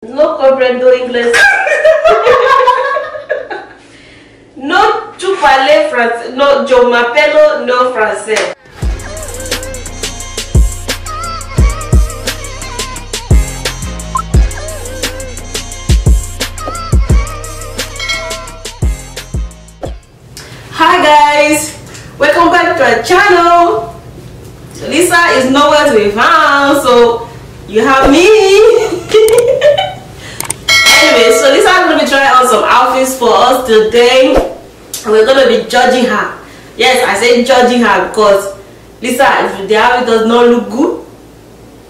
No comprendo inglés. no tu parles français. No, yo m'appelle no français. Hi guys, welcome back to our channel. Lisa is nowhere to be found, so you have me. Anyway, so Lisa is gonna be trying on some outfits for us today. We're gonna be judging her. Yes, I say judging her because Lisa, if the outfit does not look good,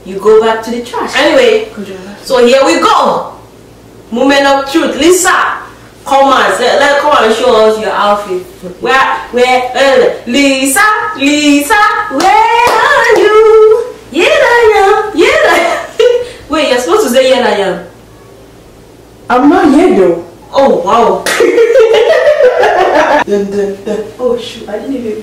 you go back to the trash. Anyway, so here we go. Moment of truth. Lisa, come on, let, let come and show us your outfit. Where, where, uh, Lisa, Lisa, where are you? Here I am, here I am. Wait, you're supposed to say here I am. I'm not here though. Oh wow. Dun, dun, dun. Oh shoot, I didn't even.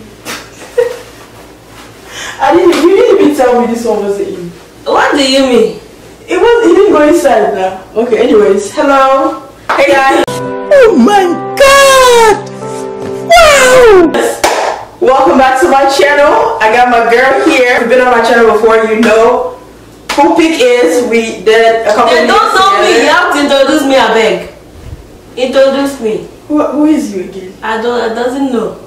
I didn't. You didn't even tell me this one wasn't in. What do you mean? It was. It didn't go inside now. Okay. Anyways, hello. Hey guys. Oh my god! Wow! Welcome back to my channel. I got my girl here. You've been on my channel before, you know who Peak is. We did a couple. Then don't tell me you have to introduce me, I beg. Introduce me. Who, who is you again? I don't I doesn't know.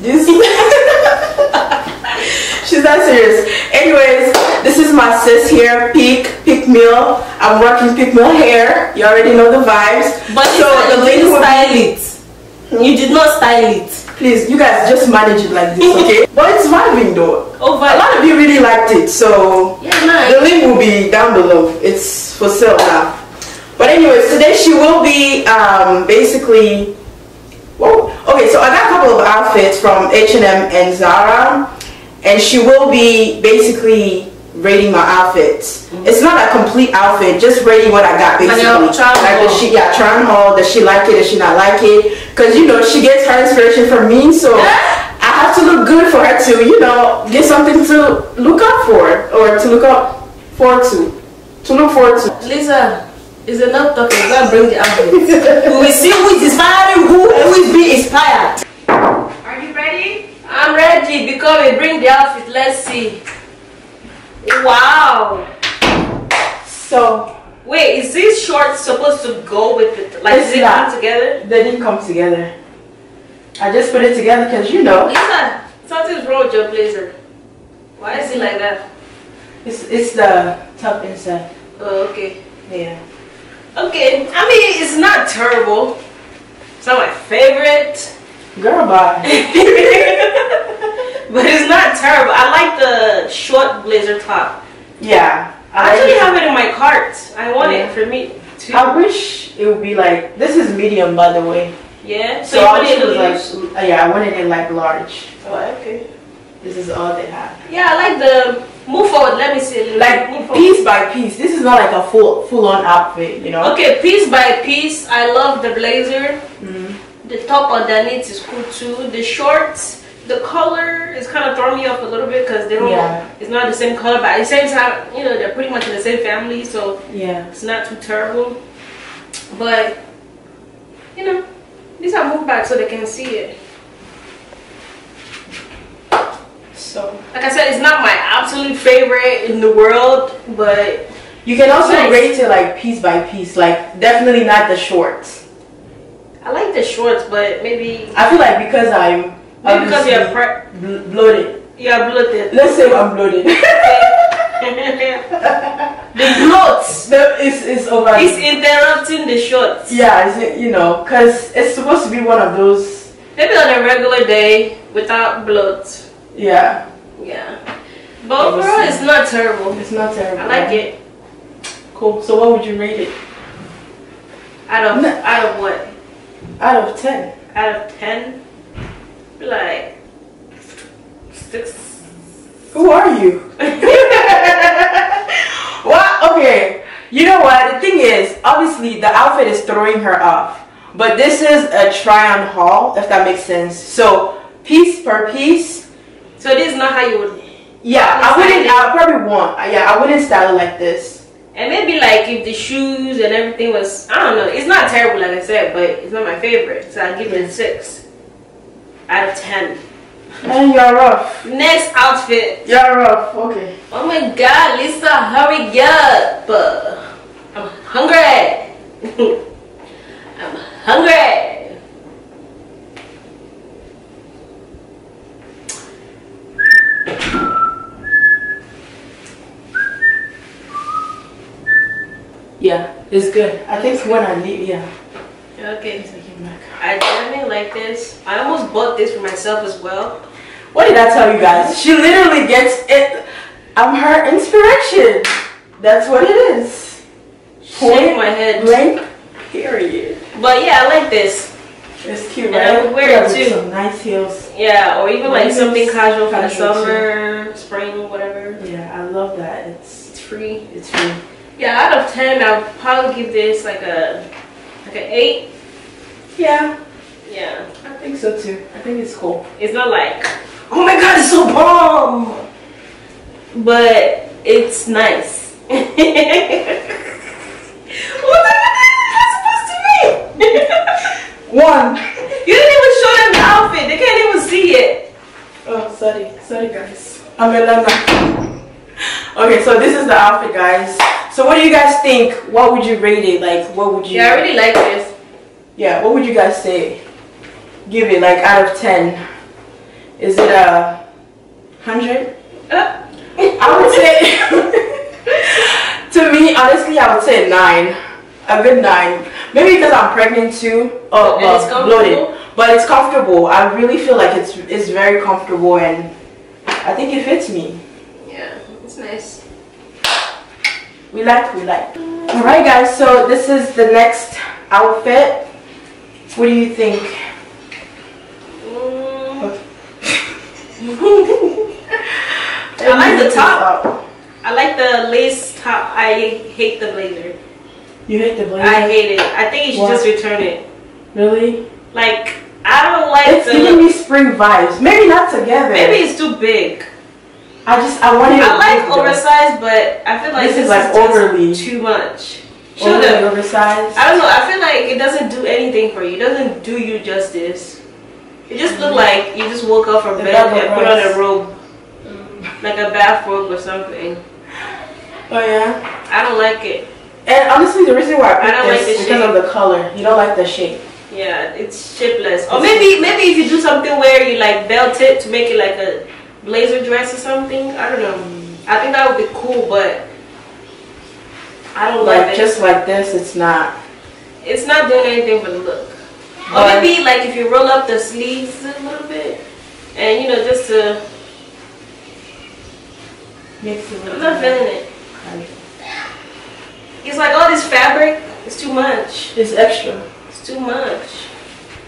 This She's not serious. Anyways, this is my sis here, Peak, Peakmill. I'm working Peakmill hair. You already know the vibes. But so the link will style it. You did not style it. Please, you guys just manage it like this, okay? but it's vibing though. Oh, A lot of you really liked it, so Yeah, nice. the link will be down below. It's for sale now. But anyways, today she will be um, basically. Whoa. Okay, so I got a couple of outfits from H&M and Zara, and she will be basically rating my outfits. Mm-hmm. It's not a complete outfit, just rating what I got And basically. your try on like does she yeah, try on haul, does she like it, does she not like it? Because you know she gets her inspiration from me, so I have to look good for her to, you know, get something to look up for or to look up forward to. To look forward to. Lisa, it's enough talking. Go and bring the outfit. we will see who is inspiring who, who is being inspired. Are you ready? I'm ready because we bring the outfit. Let's see. Wow. So Wait, is this short supposed to go with it? Like, is it not. come together? they didn't come together. I just put it together because you know Lisa, something's wrong with your blazer. Why is it like that? it's it's the top inside. Oh, okay. Yeah. Okay, I mean, it's not terrible. It's not my favorite. Girl, bye. but it's not terrible. I like the short blazer top. yeah. I like actually have it in my cart. I want Yeah. it for me too. I wish it would be like this is medium by the way. yeah. So, So, you I wish it was loose? like uh, yeah, I wanted it like large. Oh, okay. This is all they have. Yeah, I like the move forward. Let me see Like piece by piece. This is not like a full full on outfit, you know. Okay, piece by piece. I love the blazer. Mhm. The top underneath is cool too. The shorts, the color is kind of throwing me off a little bit because they don't. Yeah. It's not the same color, but at the same time, you know, they're pretty much in the same family, so Yeah. it's not too terrible. But you know, these are moved back so they can see it. So Like I said, it's not my absolute favorite in the world, but you can also Nice. rate it like piece by piece. Like definitely not the shorts. I like the shorts. But maybe I feel like because I'm maybe because you're pre- bloated. you're bloated. Let's say I'm bloated. the bloats the, it's it's over. is interrupting the shorts. yeah, it's, you know, cause it's supposed to be one of those. Maybe on a regular day without bloat. Yeah, Yeah. But overall, it's not terrible. it's not terrible. I like it. Cool. So what would you rate it? Out of No. out of what? Out of ten. Out of ten? Like six. Who are you? what? Okay. You know what? The thing is, obviously, the outfit is throwing her off. But this is a try on haul, if that makes sense. So, piece per piece. So this is not how you would. Yeah, I wouldn't. I probably won't. Uh, yeah, I wouldn't style it like this. And maybe like if the shoes and everything was, I don't know. It's not terrible, like I said, but it's not my favorite. So I'll give it a six out of ten. And you're rough. Next outfit. You're rough. Okay. Oh my God, Lisa, hurry up! I'm hungry. I'm hungry. Yeah, it's good. I think when I leave, yeah. Okay. Take it back. I definitely like this. I almost bought this for myself as well. What did I tell you guys? She literally gets it. I'm her inspiration. That's what it is. Shake my head. Blank. Period. But yeah, I like this. It's cute, And right? I would wear Yeah, it too. Some nice heels. Yeah, or even like something casual for the casual too. summer, spring, whatever. Yeah, I love that. It's It's free. it's free. Yeah, out of ten, I'll probably give this like a like an eight. Yeah, Yeah, I think so too. I think it's cool. it's not like oh my god, it's so bomb, but it's nice. what the heck is that supposed to be? One. you didn't even show them the outfit. They can't even see it. Oh, sorry, sorry guys. I'm a. Okay, so this is the outfit, guys. So what do you guys think? What would you rate it? Like, what would you? Yeah, I really like this. Yeah, what would you guys say? Give it like out of ten. Is it a hundred? Uh, I would say. to me, honestly, I would say nine. A good nine. Maybe because I'm pregnant too. Oh, And well, it's bloated. But it's comfortable. I really feel like it's it's very comfortable and I think it fits me. yeah, it's nice. We like, we like. Alright guys, so this is the next outfit. What do you think? Mm, I like the top. I like the lace top. I hate the blazer. You hate the blazer? I hate it. I think you should Why? just return it. really? Like I don't like It's the. giving me spring vibes. Maybe not together. Maybe it's too big. I just I want it. I like big, though. oversized, but I feel like This this, is, like, just overly- too much. Overly Should oversized. I don't know. I feel like it doesn't do anything for you. It doesn't do you justice. It just look like you just woke up from The bed and put on a robe, like a bathrobe or something. Oh yeah. I don't like it. And honestly, the reason why I I don't like this because of the color. You don't like the shape. Yeah, it's shapeless. Or maybe maybe if you do something where you like belt it to make it like a blazer dress or something. I don't know. I think that would be cool, but I don't Like it. just like this, it's not. It's not doing anything the look. Or maybe like if you roll up the sleeves a little bit, and you know just to. Makes it I'm not feeling it. It's like all this fabric. It's too much. It's extra. It's too much.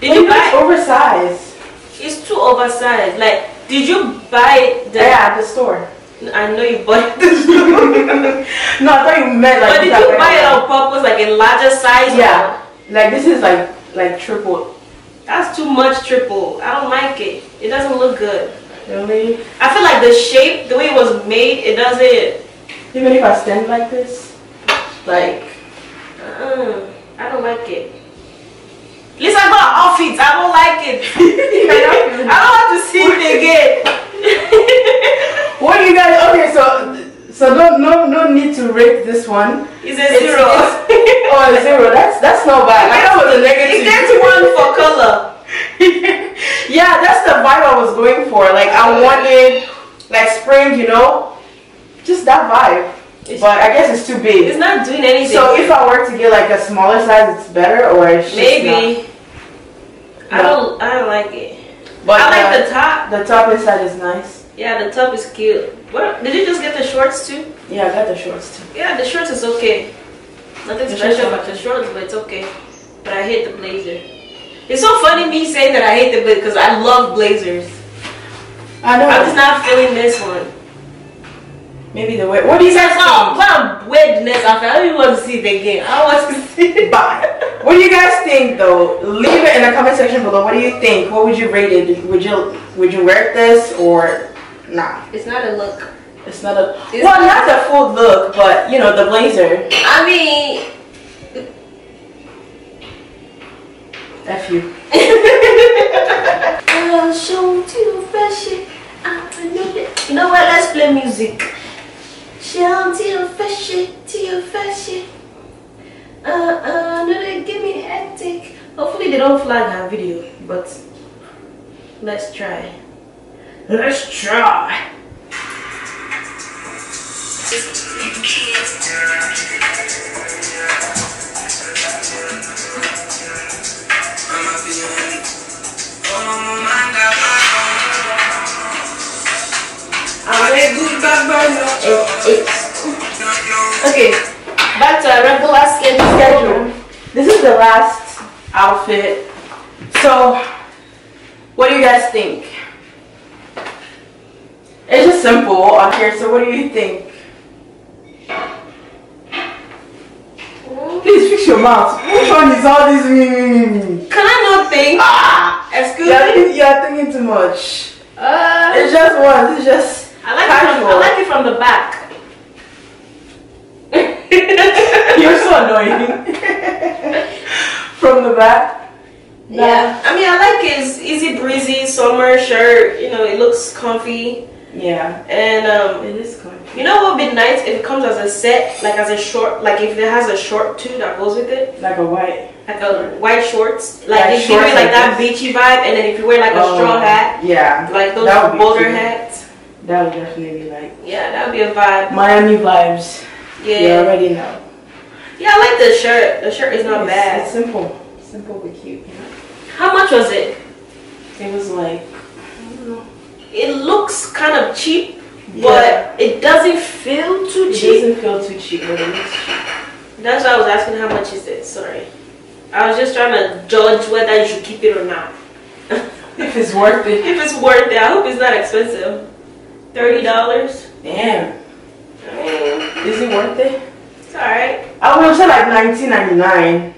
Did But you it's buy? oversized? It's too oversized. Like, did you buy the? Yeah, at the store. I know you bought it. No, I thought you meant like. but did you buy it on purpose, like in larger size? Yeah. Like this is like like triple. That's too much triple. I don't like it. It doesn't look good. Really? I feel like the shape, the way it was made, it doesn't. Even if I stand like this, like Uh, I don't like it. At least I got outfits. I don't like it. I don't want to see it again. what do you guys? Okay, so so no no no need to rate this one. It's a It's- zero. it's- oh, a zero. That's that's not bad. I thought it was a negative. It gets one for color. yeah, that's the vibe I was going for. Like I wanted like spring, you know, just that vibe. It's- But I guess it's too big. It's not doing anything. So if I were to get like a smaller size, it's better, or it's maybe I don't. I don't like it. But I like the, the top. the top inside is nice. Yeah, the top is cute. What? Did you just get the shorts too? Yeah, I got the shorts too. Yeah, the shorts is okay. Nothing special about the shorts, but it's okay. But I hate the blazer. It's so funny me saying that I hate the blazer because I love blazers. I know. I'm just not feeling this one. Maybe the way. What do you guys "Oh, think? what a weirdness. I don't even want to see it again. I want to see it." Bye. What do you guys think though? Leave it in the comment section below. What do you think? What would you rate it? Would you would you wear this or nah? It's not a look. It's not a It's well, not- not the full look, but you know the blazer. I mean, F you. I'll show you fresh it. I know it. You know what? Let's play music. Show to you fresh it, to you fresh it. Uh uh, no, they give me headache. Hopefully they don't flag our video, but let's try. Let's try. Okay, back to our regular schedule. This is the last outfit. So, what do you guys think? It's just simple up here. So, what do you think? Please fix your mouth. Which one is all this? Mm. Can I not think? Ah, Excuse you're, me. you're thinking too much. Uh, It's just one. It's just I like it from, I like it from the back. You're so annoying. From the back. Yeah, I mean I like his easy breezy summer shirt. You know, it looks comfy, Yeah. and um, It is comfy. You know what would be nice if it comes as a set, like as a short, like if it has a short too that goes with it, Like a white. like a white shorts, like Like give you like like that this? beachy vibe, and then if you wear like a Oh, straw hat, Yeah. like those boulder cute. hats, That would definitely be like yeah, that would be a vibe. Miami vibes. You Yeah, already know. yeah, I like the shirt. The shirt is not it's, bad. It's simple. Simple but cute. You know? How much was it? It was like I don't know. It looks kind of cheap, Yeah. but it doesn't feel too It cheap. doesn't feel too cheap, it. That's why I was asking how much is it. Sorry, I was just trying to judge whether you should keep it or not. If it's worth it. If it's worth it, I hope it's not expensive. Thirty dollars. Damn. Is it worth it? it's alright. I would said like 19.99.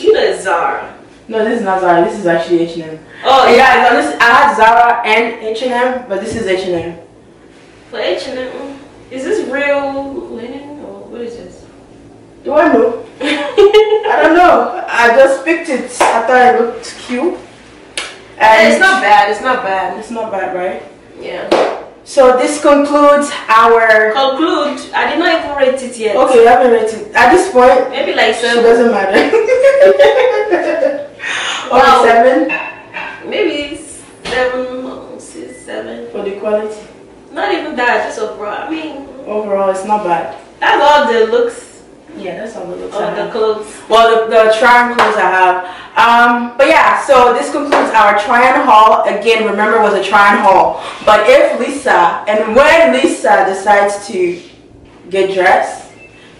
You know it's Zara. No, this is not Zara. This is actually H&M. Oh Oh yeah, yeah, no, this, I had Zara and H&M, but this is H&M. H and M. Oh, is this real linen or what is this? Do I know? I don't know. I just picked it. I thought it looked cute. And it's not bad. It's not bad. It's not bad, right? Yeah. So this concludes our. Conclude. I did not even rate it yet. Okay, we haven't rated. At this point, Maybe like it seven. doesn't matter. Wow. Okay, seven Maybe seven, six, seven. for the quality. Not even that, just overall. I mean, Overall, it's not bad. that's all the looks Yeah, that's all the looks. Oh, the clothes. Well, the, the try-on clothes I have. Um, but yeah, so this concludes our try-on haul. Again, remember it was a try-on haul. But if Lisa, and when Lisa decides to get dressed,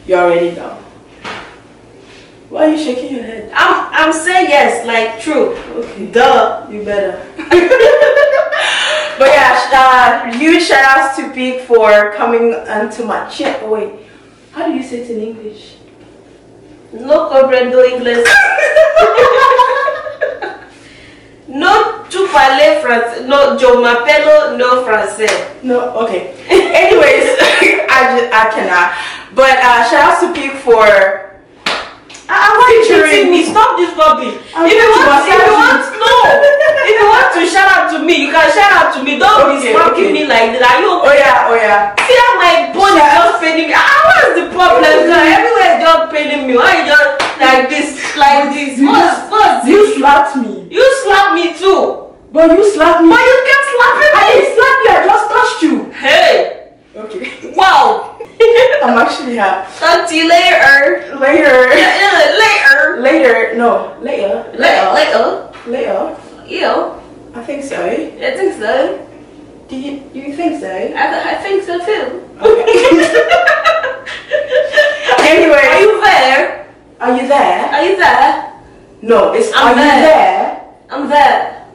you already know. Why are you shaking your head? I'm, I'm saying yes, like true. Okay, Duh. you better. but yeah, uh, huge shout outs to Big for coming onto my chin. Oh, wait, how do you say it in English? No comprendo inglés. No tu parles français. No, yo m'appelle no français. No, okay. Anyways, I just, I cannot. But uh, shout out to Big for. I, I want you Featuring- me. Stop this. I'm if you want, if you want, no. if you want to shout out to me, you can shout out to me. Don't be Okay, smacking okay. me like that. Are you Oh yeah, oh yeah. See how my bone is just paining me. Ah, what's the problem? Girl? Everywhere is just paining me. Why you just like this, like this? What's, what's You slapped me. You slap me too. But you slapped me. But you kept slapping I me. didn't slap you. I just touched you. Hey, Okay. wow. I'm actually happy. Talk to you later. Later. Yeah, later. Later. No. Later. Later. Later. Later. Yeah, I think so. I think so. Do you, you think so? I, I think so too. Anyway. Are you there? Are you there? Are you there? No, it's I'm are you there. there? I'm there.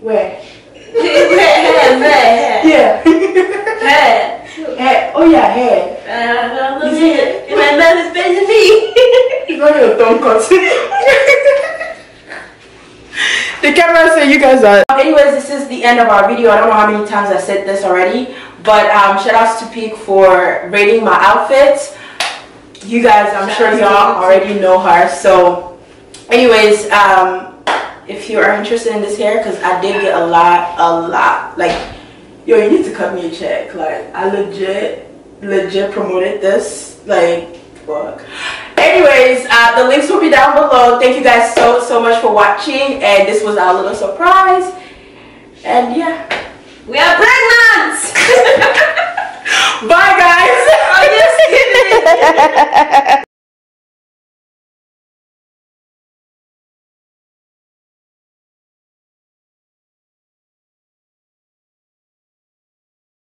Where? There, there, there. Yeah. There. Hair. Yeah, hair. Uh, Is it? And my mouth is facing me. It's not your thumb cut. the camera said you guys are. Anyways, this is the end of our video. I don't know how many times I said this already, But um, shout outs to Peak for rating my outfits. You guys, I'm Shout sure y'all already know her. So, anyways, um, if you are interested in this hair, because I did get a lot, a lot. Like, yo, you need to cut me a check. Like, I legit, legit promoted this. Like, fuck. Anyways, uh, the links will be down below. Thank you guys so, so much for watching. And this was our little surprise. And yeah. We are pregnant! Bye, guys! Oh,